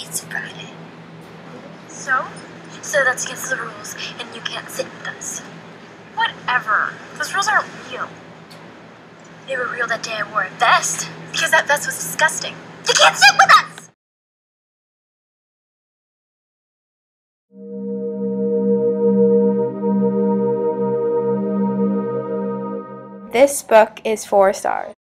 It's Friday. So? So that's against the rules, and you can't sit with us. Whatever. Those rules aren't real. They were real that day I wore a vest, because that vest was disgusting. You can't sit with us! This book is four stars.